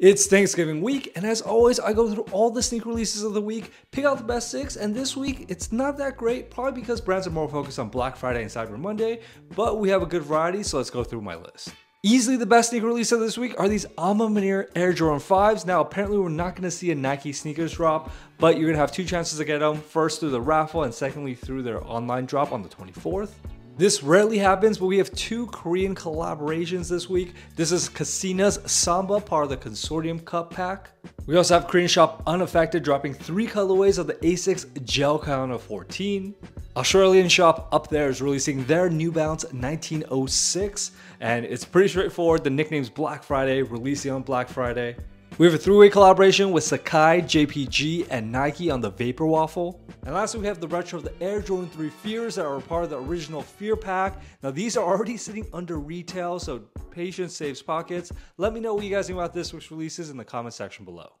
It's Thanksgiving week, and as always, I go through all the sneaker releases of the week, pick out the best six, and this week it's not that great, probably because brands are more focused on Black Friday and Cyber Monday, but we have a good variety, so let's go through my list. Easily the best sneaker release of this week are these A Ma Maniére Air Jordan 5s. Now, apparently, we're not to see a Nike SNKRS drop, but you're to have two chances to get them first through the raffle, and secondly, through their online drop on the 24th. This rarely happens, but we have two Korean collaborations this week. This is Kasina's Samba, part of the Consortium Cup pack. We also have Korean shop Unaffected dropping three colorways of the Asics Gel Kayano 14. Australian shop Up There is releasing their New Balance 1906, and it's pretty straightforward. The nickname's Black Friday, releasing on Black Friday. We have a three-way collaboration with Sacai, JPG, and Nike on the Vapor Waffle. And lastly, we have the retro of the Air Jordan 3 Fears that are part of the original Fear pack. Now, these are already sitting under retail, so patience saves pockets. Let me know what you guys think about this week's releases in the comment section below.